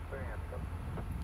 experience.